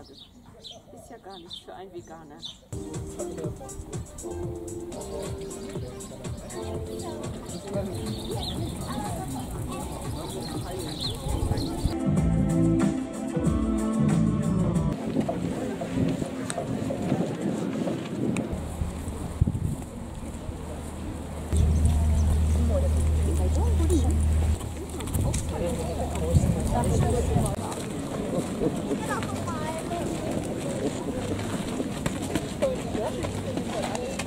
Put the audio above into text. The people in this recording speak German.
schade. Ist ja gar nichts für einen Veganer.